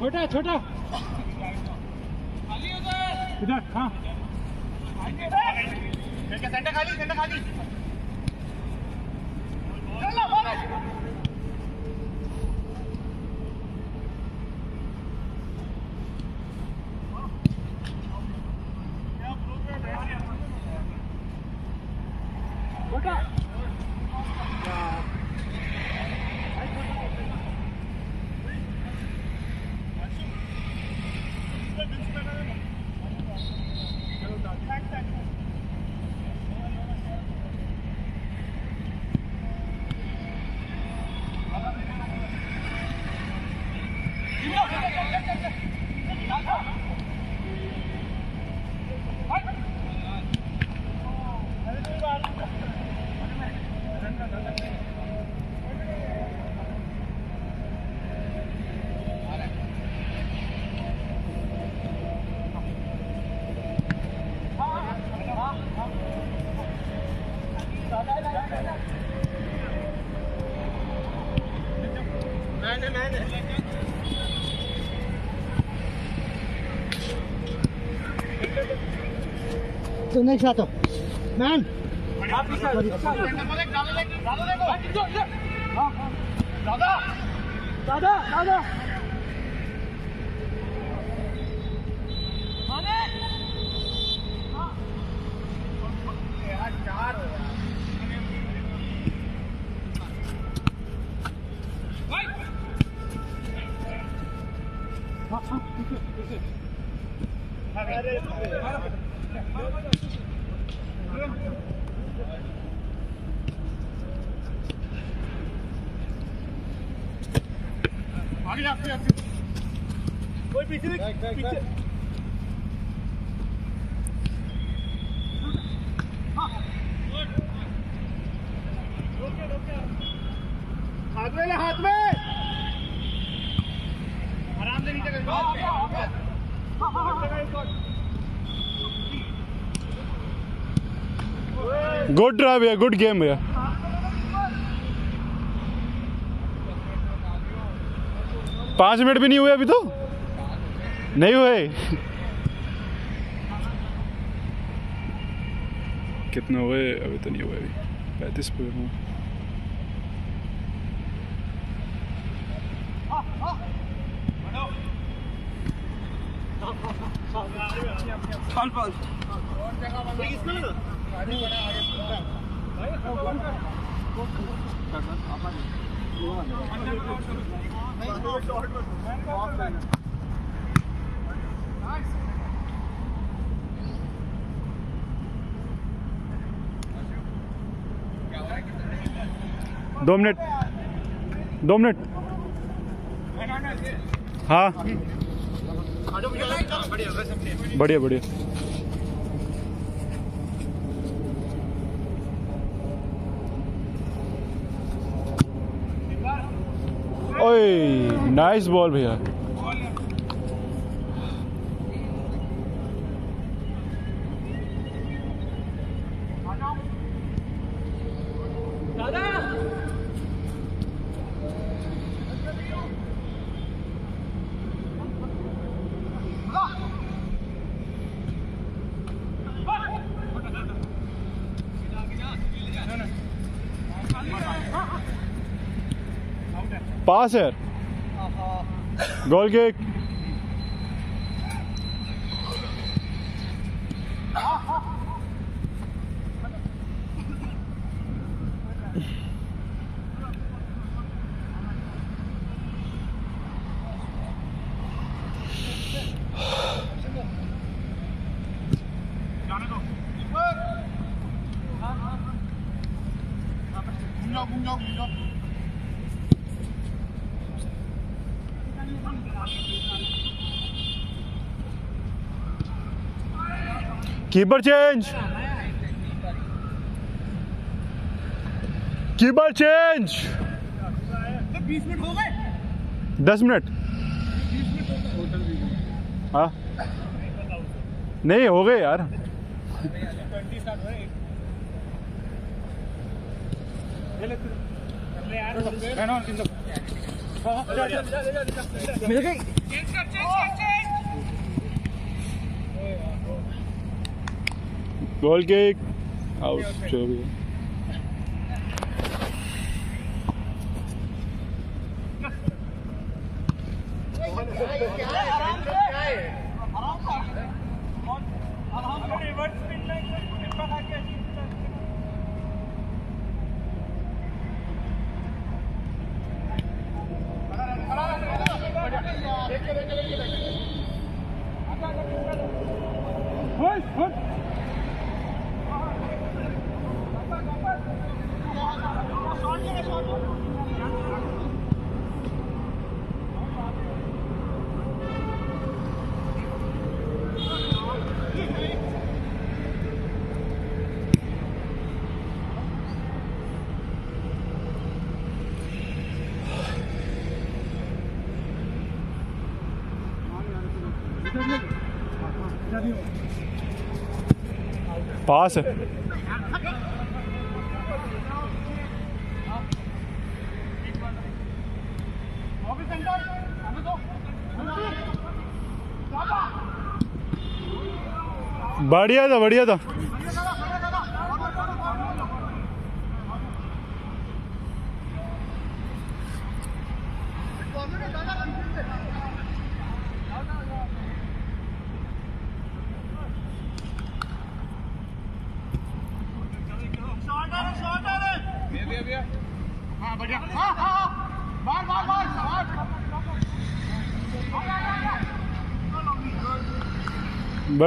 छोटा छोटा। इधर हाँ। सेंटर खाली सेंटर खाली। तो नेक्स्ट आता मैन दादा दादा आगे जा आगे कोई पीछे नहीं पीछे हाथ में ले हाथ में आराम से नीचे गुड ट्राई भैया, गुड गेम भैया। पाँच मिनट भी नहीं हुए अभी तो? नहीं हुए? कितने हुए? अभी तो नहीं हुए अभी। पैंतीस पे हुए दो मिनट। दो मिनट। हाँ। बढ़िया बढ़िया। ओए नाइस बॉल भैया। पास है। Goal kick keeper change keeper change बीस मिनट हो गए दस मिनट। हाँ। नहीं, हो गए यार। मिल गई? गोल किक आउट जो भी है। Reverse spin line Hold, hold. Pass बढ़िया था बढ़िया था।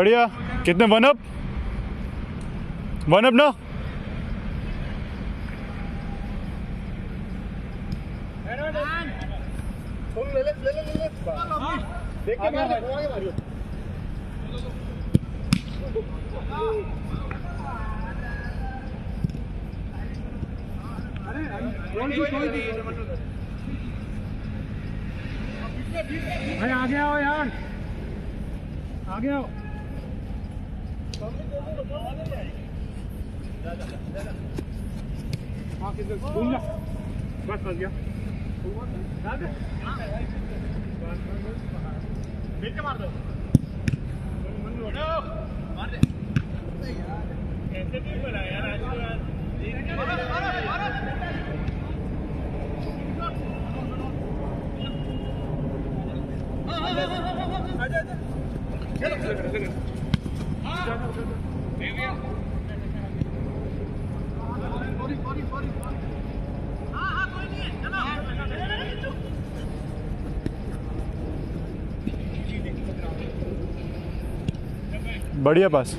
बढ़िया। कितने वन अप? वन अप ना भाई आगे आओ यार आगे आओ हाँ, किधर? घूम जा। बस फंस गया कैसे भी बोला यार आज के बाद बढ़िया पास।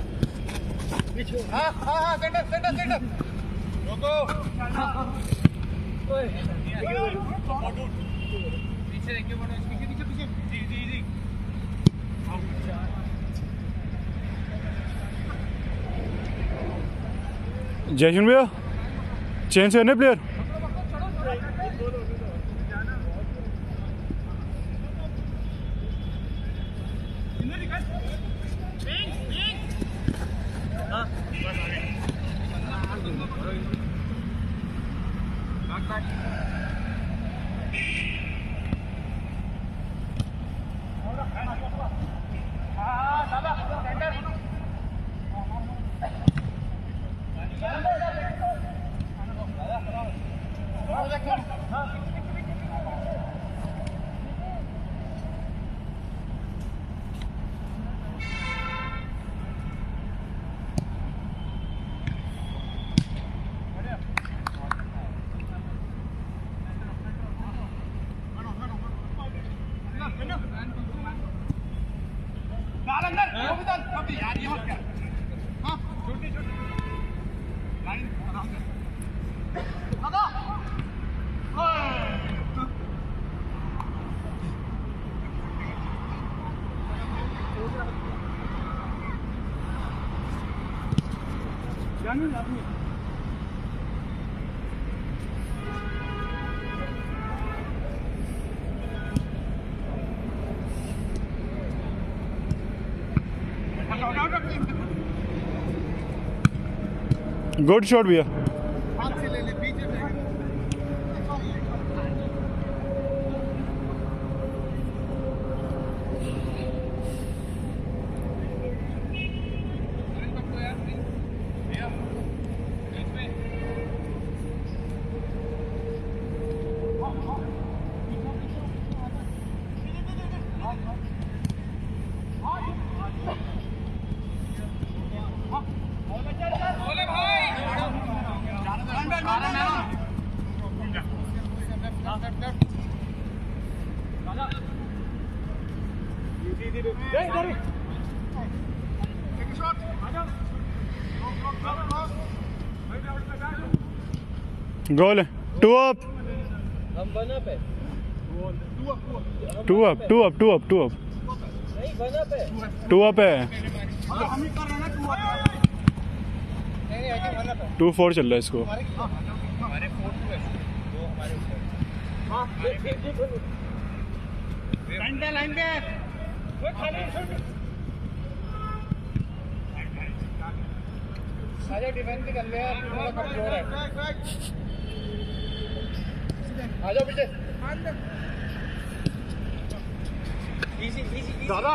जयशन भैया। चेंज करने प्लेयर जानी आदमी गुड शॉट भैया गोल। टू पे two up two up two up two up. Two up है। टू फोर चल रहा है इसको। हमारे फोर टू है। वो हमारे ऊपर घंटे लाइन पे वो खाली छोड़ आजा डिफेंस कर ले यार थोड़ा कमज़ोर है आ जाओ पीछे इजी इजी दादा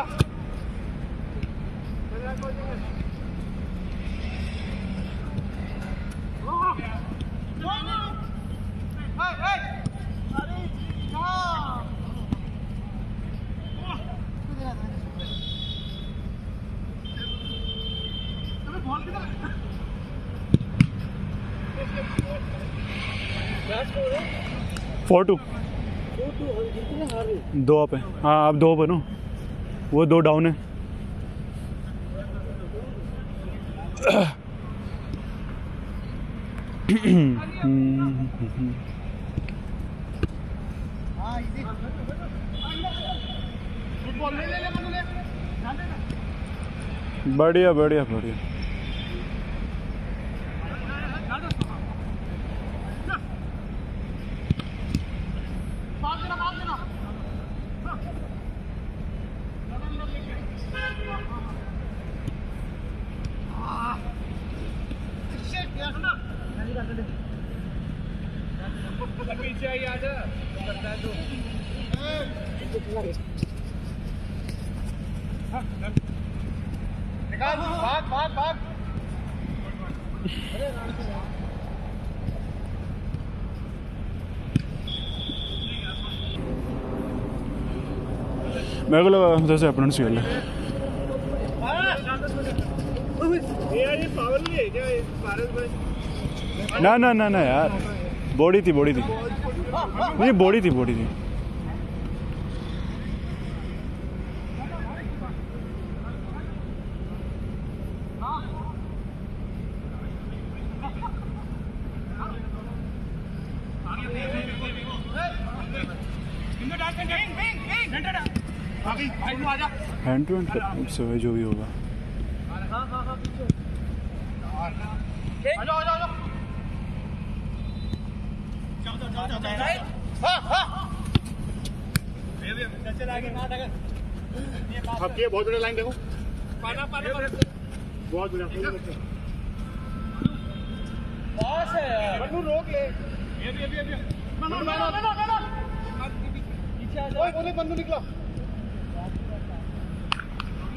क्या स्कोर है फोर टू। दो अप है। हाँ आप दो बनो। वो दो डाउन है। बढ़िया बढ़िया बढ़िया पास देना पास देना पीछे आई आजा करता है तो निकाल भाग भाग भाग मेरे को लगा उधर से रहे यार ना ना ना ना, यार। बॉडी थी बॉडी थी। नहीं बॉडी थी बॉडी थी। हैंड टू हैंड से जो भी होगा। जाओ जाओ जाओ हाँ हाँ आपकी बहुत बड़ी लाइन देखो। पाना पाना पाना बहुत बढ़िया पास है रोक ले। ये भी ये भी मनु मनु मनु मनु पीछे आ ओए बोले मनु निकला।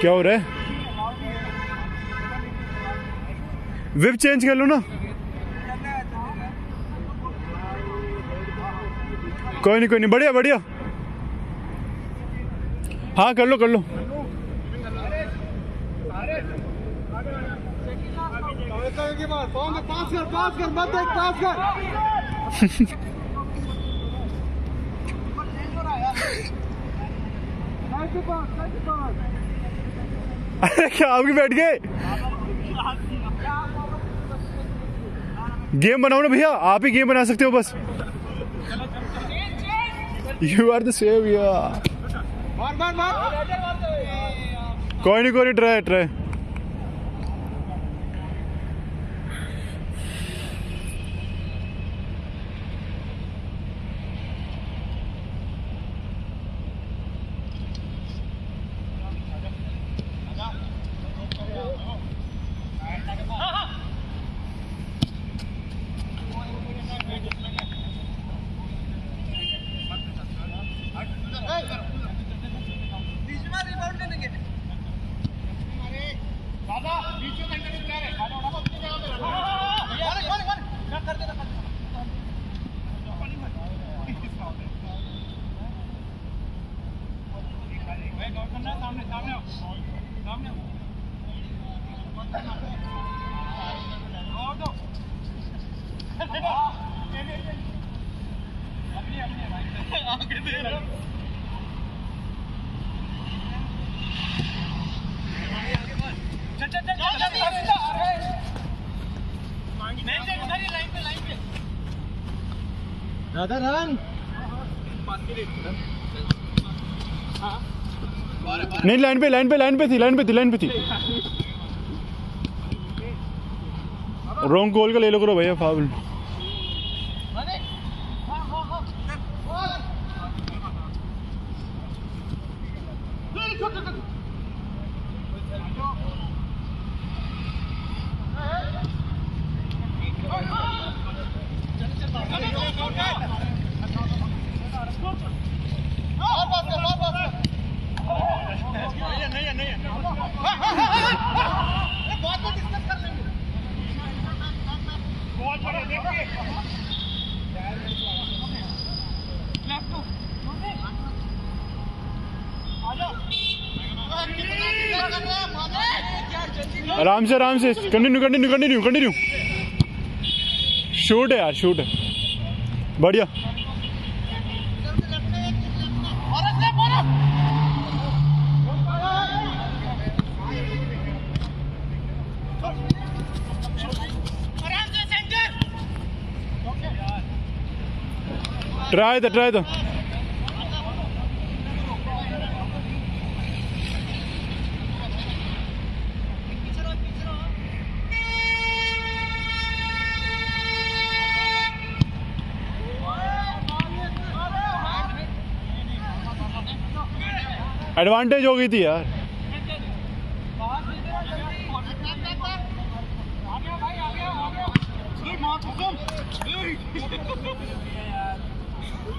क्या हो रहा है? विप चेंज कर लो ना। कोई नहीं कोई नहीं। बढ़िया बढ़िया। हाँ कर लो कर लो। पास कर पास कर मत देख पास कर अरे क्या आप भी बैठ गए। गेम बनाओ ना भैया आप ही गेम बना सकते हो बस। यू आर द सेव कोई नहीं कोई नहीं ट्राई ट्राई राधा रन नहीं लाइन पे लाइन पे लाइन पे थी लाइन पे थी लाइन पे थी। रॉन्ग गोल का ले लो करो भैया फाउल आराम से आराम से। Continue continue continue continue shoot है यार शूट है। बढ़िया। ट्राई था ट्राई था एडवांटेज हो गई थी यार।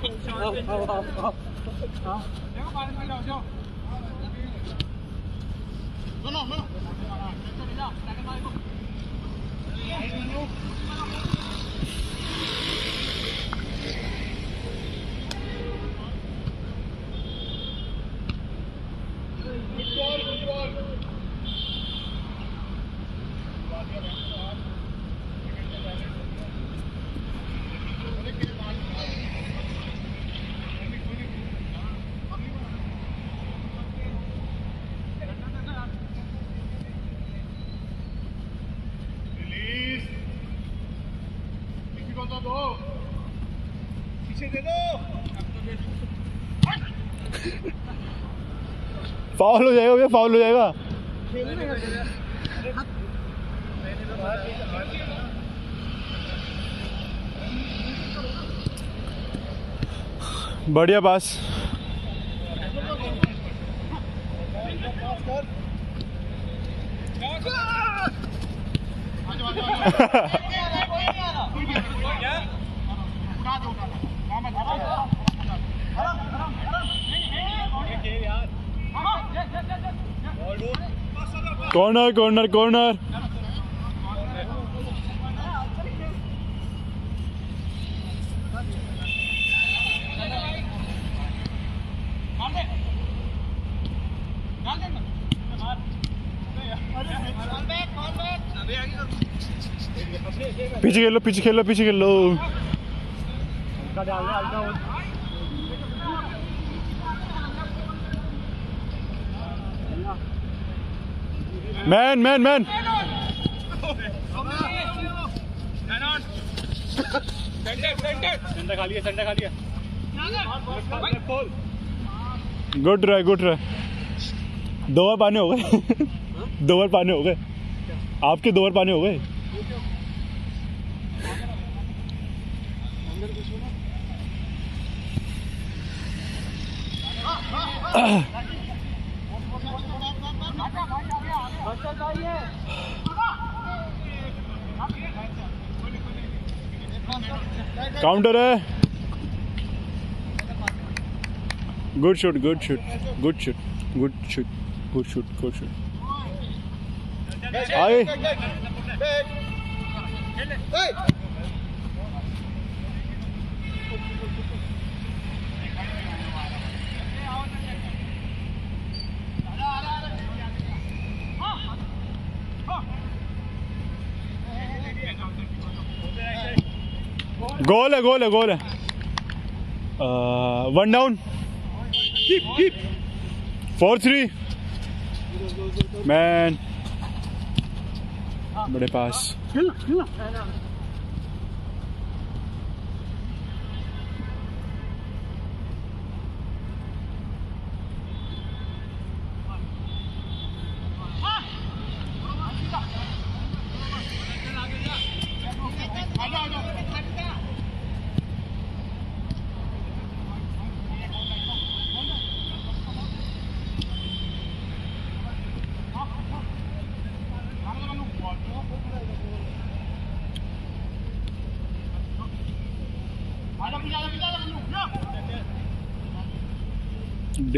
रिलीज़ किसी को तो दो। पीछे दे दो। फाउल हो जाएगा भैया फाउल हो जाएगा। बढ़िया पास कॉर्नर कॉर्नर कॉर्नर पीछे खेलो पीछे खेलो पीछे खेलो मैन मैन मैन सेंटर खाली है सेंटर खाली है गुड ट्राई गुड ट्राई दो बार पाने हो गए। दो बार पाने हो गए। आपके दो बार पाने हो गए। काउंटर है good shot good shot good shot good shot good shot good shot आए गोल है गोल है गोल है one down four three man बड़े पास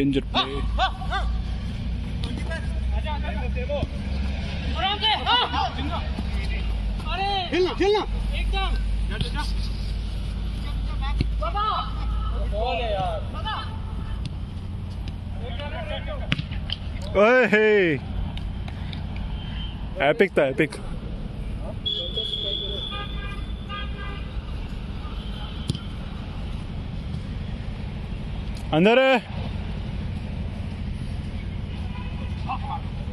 हाँ खेलना खेलना। एकदम बाबा बाबा ओए हे एपिक था एपिक अंदर है बरस बरस उधर ही उधर ही जगह उधर ही जगह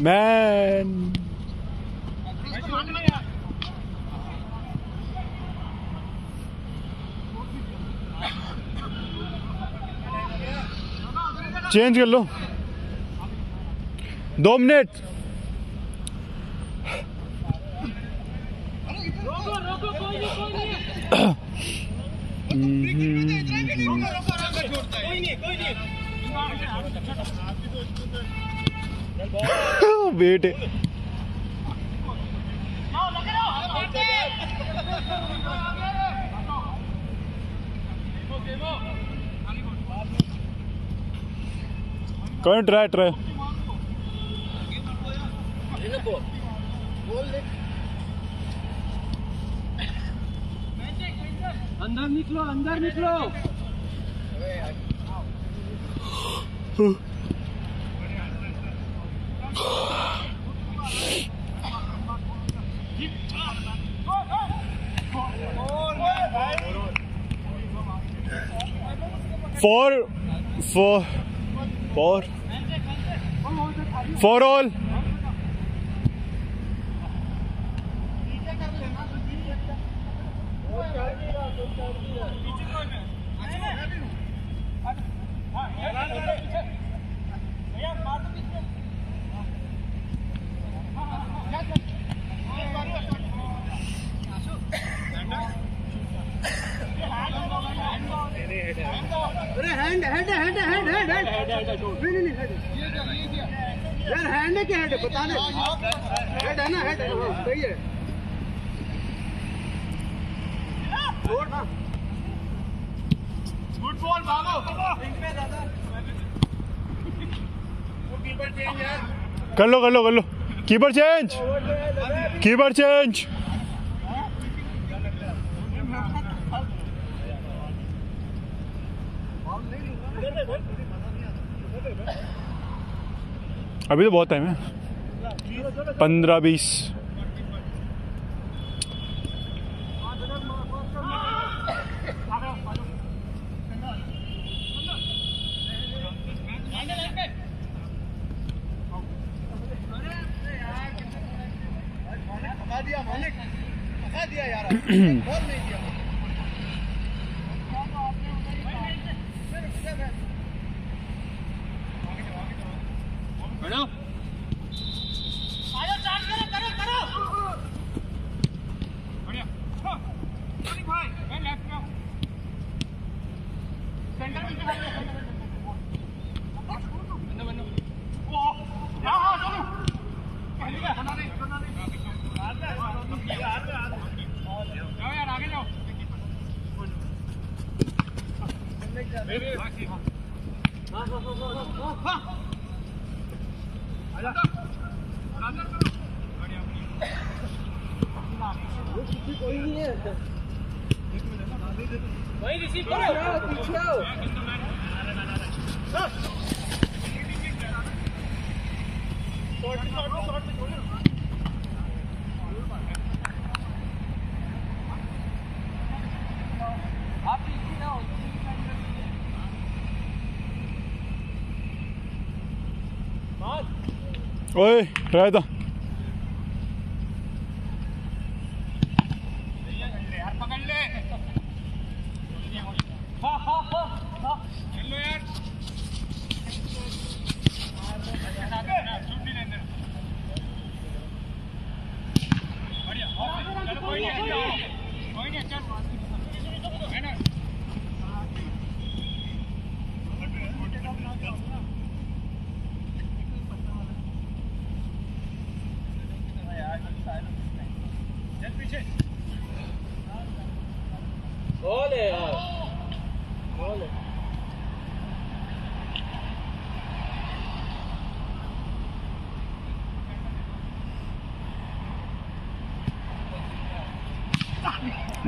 मैन चेंज कर लो। दो मिनट। कोई नहीं कोई नहीं। रहो कौन ट्राई ट्राई अंदर निकलो अंदर निकलो। Four four four four all अरे hand hand hand hand hand hand नहीं नहीं नहीं हैंड यार हैंड है क्या हैंड है बता दे हैंड है ना हैंड है हाँ, सही है छोड़ ना गुड बॉल भागो वो कीपर चेंज यार कर लो कर लो कर लो। कीपर चेंज कीपर चेंज अभी तो बहुत टाइम है। पंद्रह, बीस। Oi, Reda.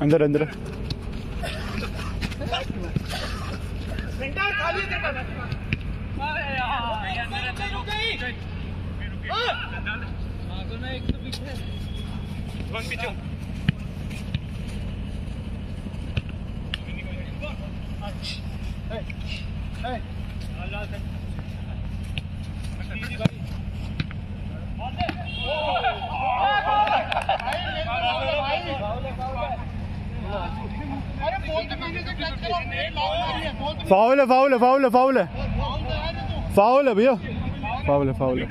अंदर अंदर। faule, faule, faule. Faule, wir. Faule, faule.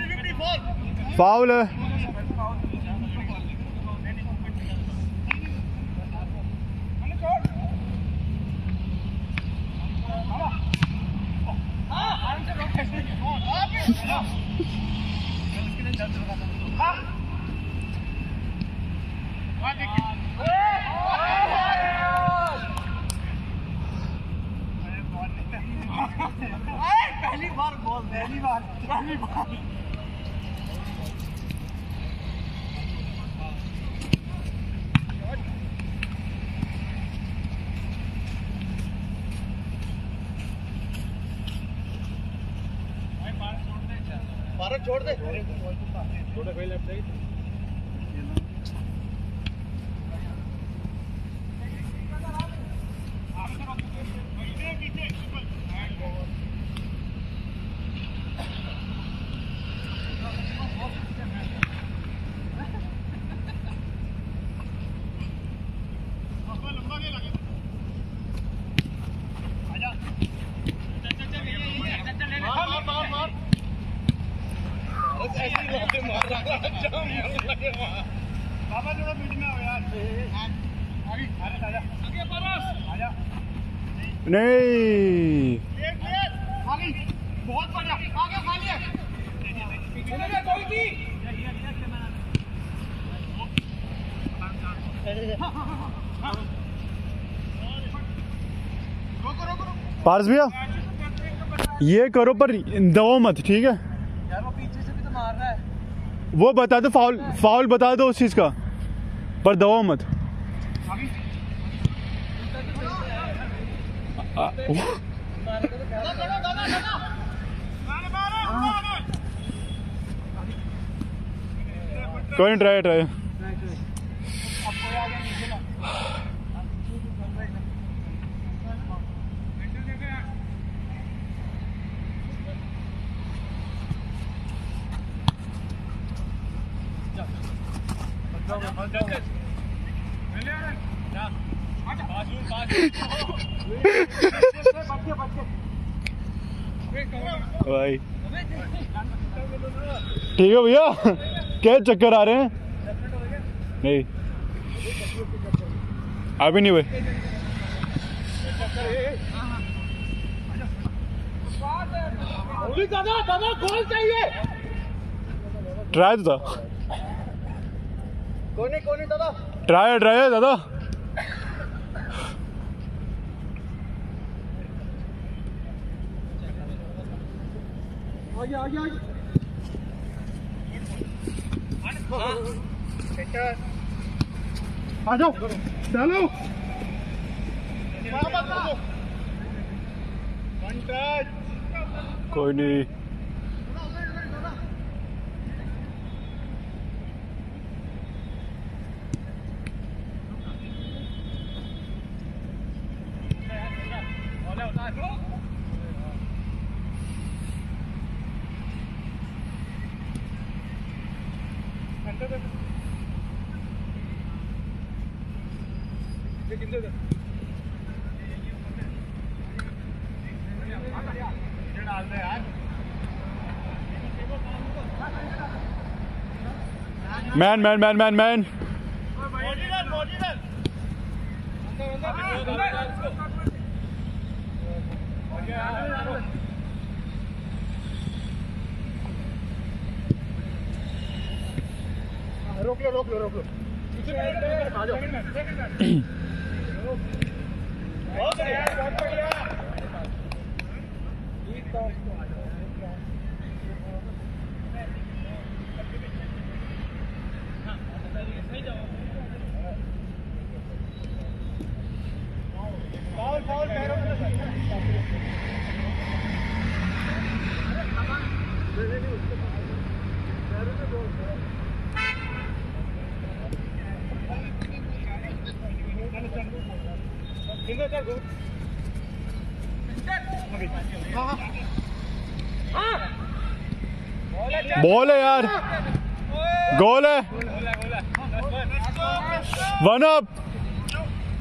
Faule. Ah! पहली बार पहली बार छोड़ दे। छोड़ दे कोई लेफ़्ट साइड पारस भैया ये करो पर दो मत ठीक है? यार वो पीछे से भी तो मार रहा है। वो बता दो फाउल फाउल बता दो उस चीज़ का पर दबाओ मत। कोई ट्राई ट्राई भाई। ठीक है भैया? क्या चक्कर आ रहे हैं? नहीं। अभी नहीं भाई। दादा दादा गोल चाहिए ट्राई तो था। कोने कोने दादा? ट्राई ट्राई दादा। आगे आगे आगे आ जाओ डालो कोई नहीं man man man man man रोक लो रोक लो रोक लो। Thank you. बॉल है यार। गोल है। One up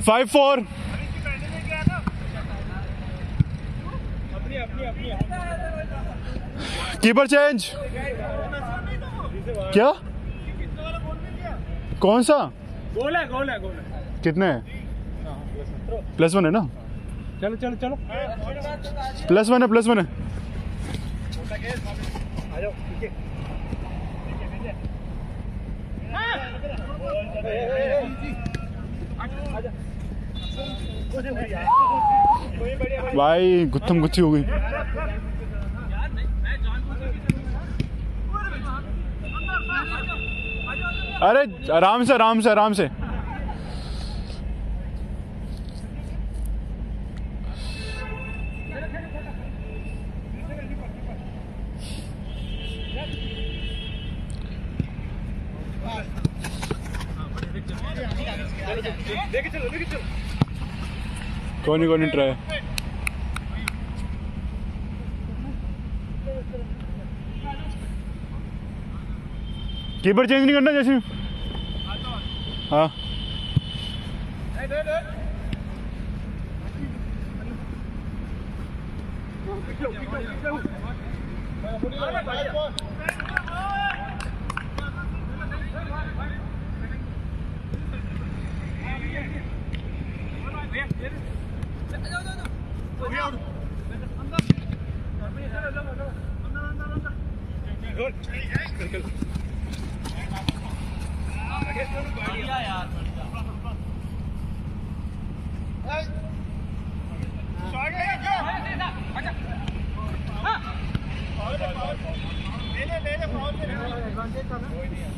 five four keeper change क्या? कौन सा? गोल है गोल है गोल है। कितने हैं? प्लस वन है ना? चलो चलो चलो। प्लस वन है प्लस वन है आ जाओ पीछे भाई गुत्थम गुत्थी हो गई। अरे आराम से आराम से आराम से। कौन कौन ट्राई कीपर चेंज नहीं करना जैसे हाँ। Thank you. बढ़िया यार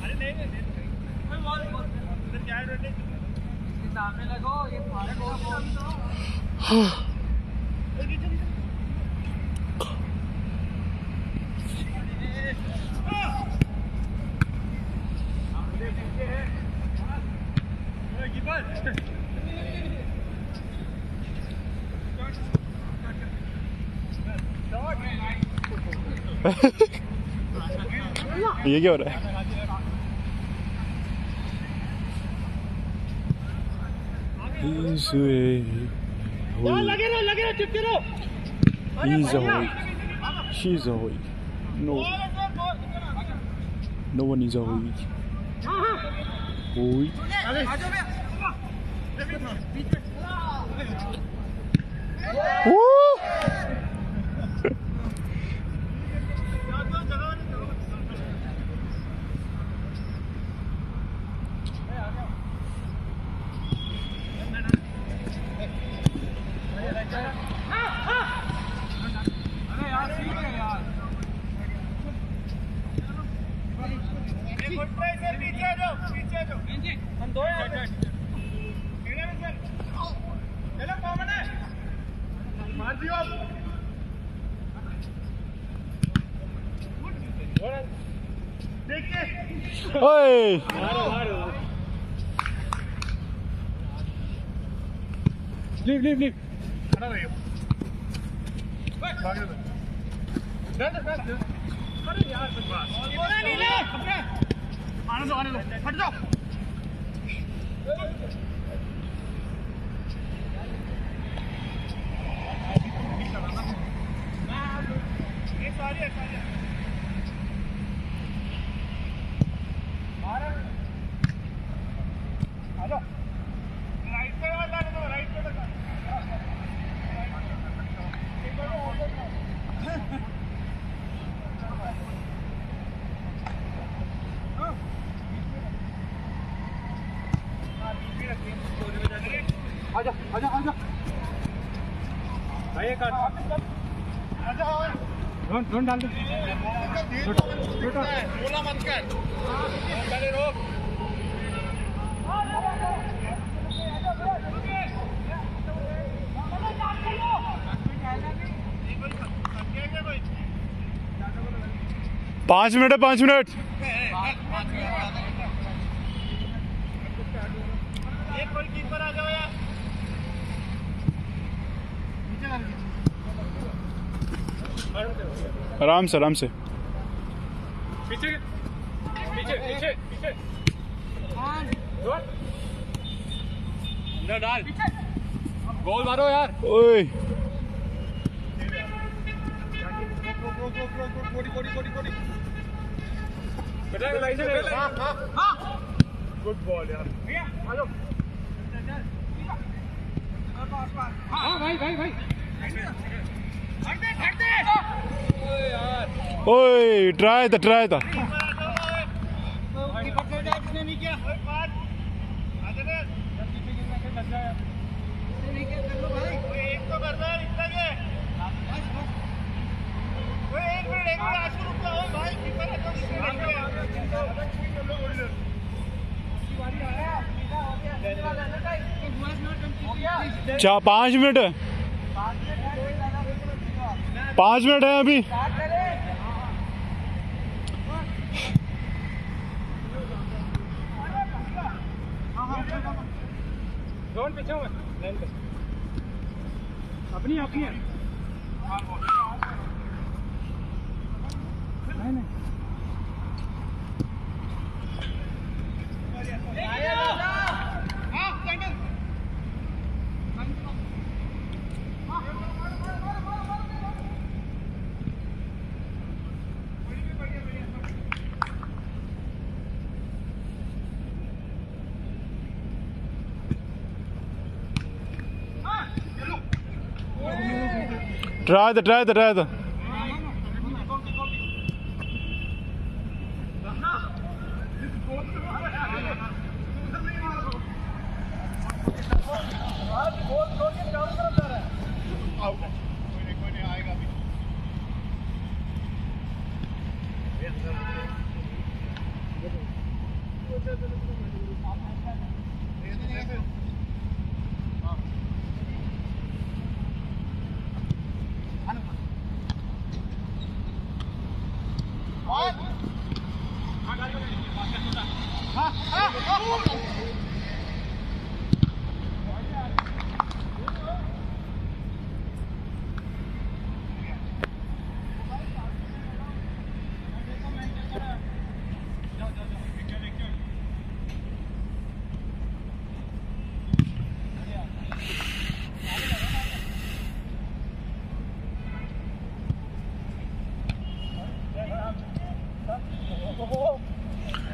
अरे सामने ये क्या हो रहा है He's away. लगे रहो लगे रहो चिपके रहो He's awake. She's awake. No, no one is awake. Awake. बोला नहीं ले अपने आने दो आने दो हट जाओ ये सारी है सारी है हेलो राइट पे वाला दो राइट पे लगा आजा आजा आजा भाई एक ड्रोन डाल दो। पाँच मिनट है पाँच मिनट एक गोल कीपर आ जाओ यार आराम से आराम से। पीछे पीछे पीछे पीछे। गोल अंदर डाल। गोल मारो यार। ओए। गुड बॉल यार। आ जाओ। हाँ भाई भाई भाई। ओए ट्राई था ट्राई था। चार पाँच मिनट। पाँच मिनट है अभी। अपनी अपनी है। नहीं नहीं। Try the, try the, try था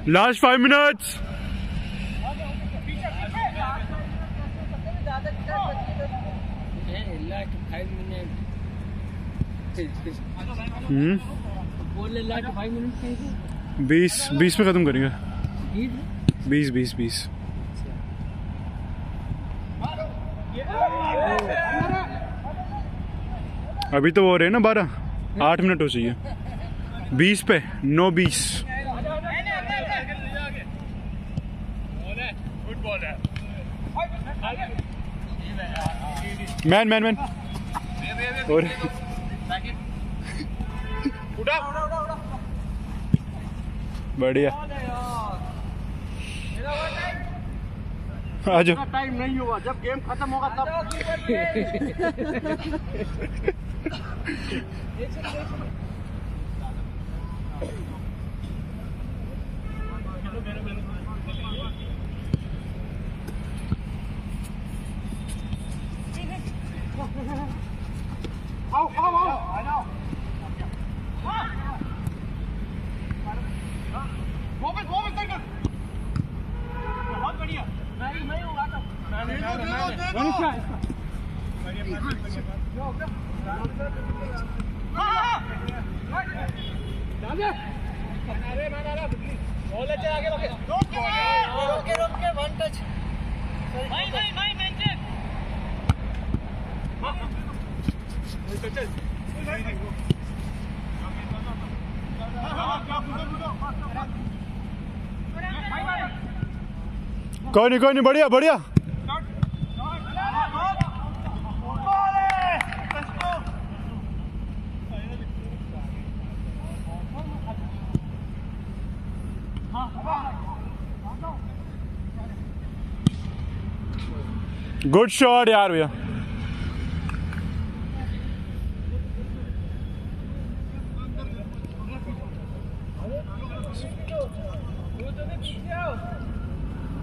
लास्ट फाइव मिनट्स हम्म बीस बीस पे खत्म करेंगे। बीस बीस बीस। अभी तो वो रहे हैं ना बारह। आठ मिनट हो चाहिए। बीस पे, नौ, बीस गुड बॉल है मैन मैन मैन और उड़ा बढ़िया। आज टाइम नहीं हुआ। जब गेम खत्म होगा तब आओ आओ आओ वापस वापस देखना बहुत बढ़िया नहीं नहीं हुआ था मनीषा कोई नहीं कोई नहीं बढ़िया बढ़िया। गुड शॉट यार भैया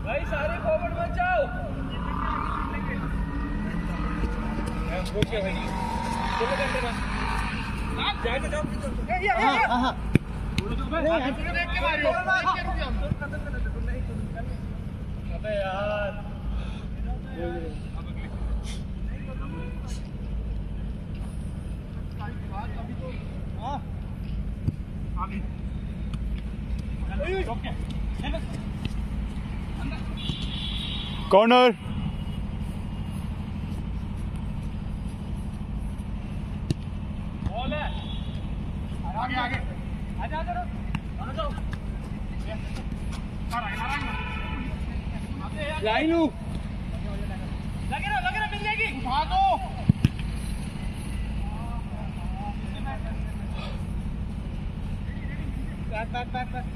भाई सारे फॉरवर्ड मत जाओ ओके भाई चलो करते ना जाए तो जाओ अबे यार कॉर्नर बॉल है आगे आगे आजा आजा आ जाओ लाइनू लगे रहो लगे रहो मिल जाएगी उठा दो बैक बैक बैक बैक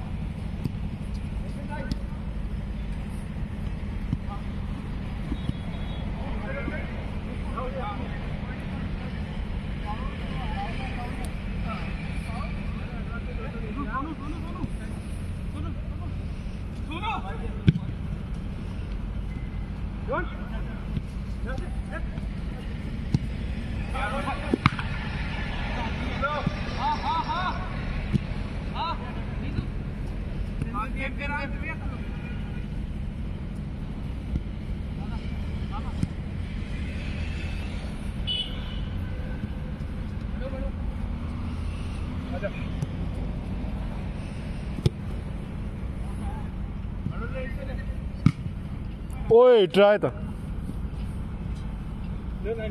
ओए ट्राई था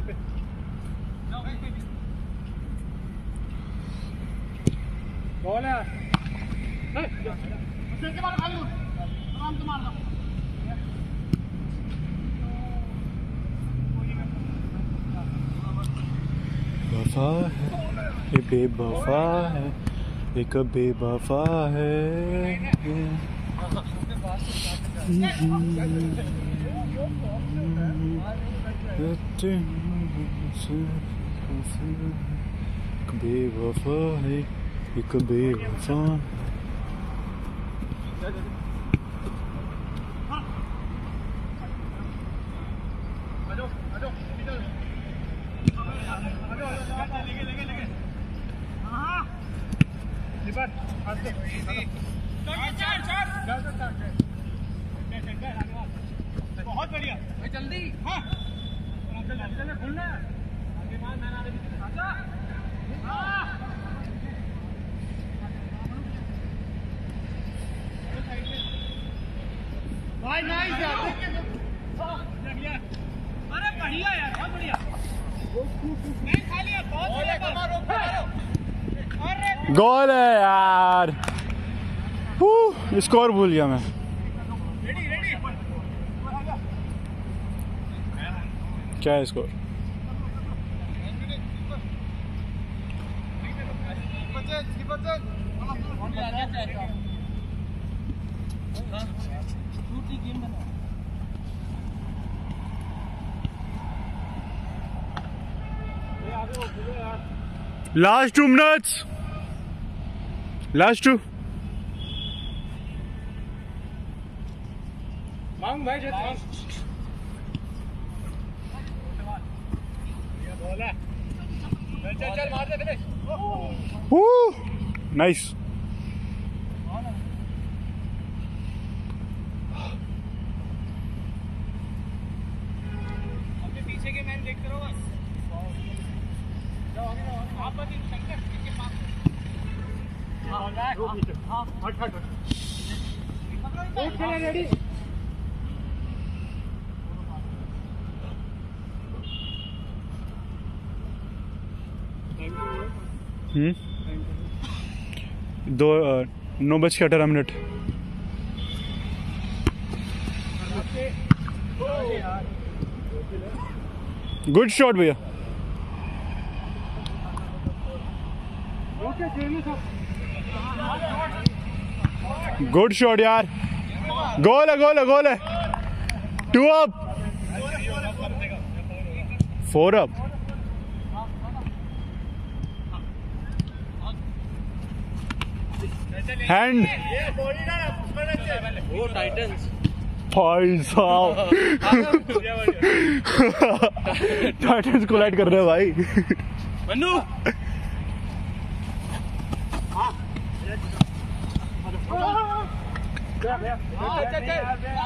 पे। बॉल है। फिर के बाद खाली आराम से मार लो वफा है ये बेवफा है एक बेवफा है? Could be real funny, you could be real fun. गोल है यार। स्कोर भूल गया मैं। क्या है score last two minutes last two मांग भाई जे मांग बोल है चल चल चल मार दे फिनिश नाइस अपने पीछे के मैन देखते रहो बस जाओ आगे जाओ आगे। आप बस इन शंकर के पास हाँ हाँ हट हट हट एक चले रेडी हम्म दो नौ बज के अठारह मिनट। गुड शॉट भैया। गुड शॉट यार। गोल है गोल है गोल है। Two up four up hand वो टाइटंस भाई साहब टाइटन्स कोलाइड कर रहे हैं भाई। Mannu good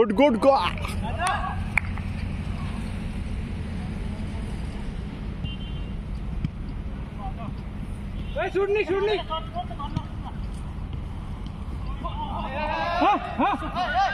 good go shoot नहीं शूट नहीं। हाँ हाँ। अभी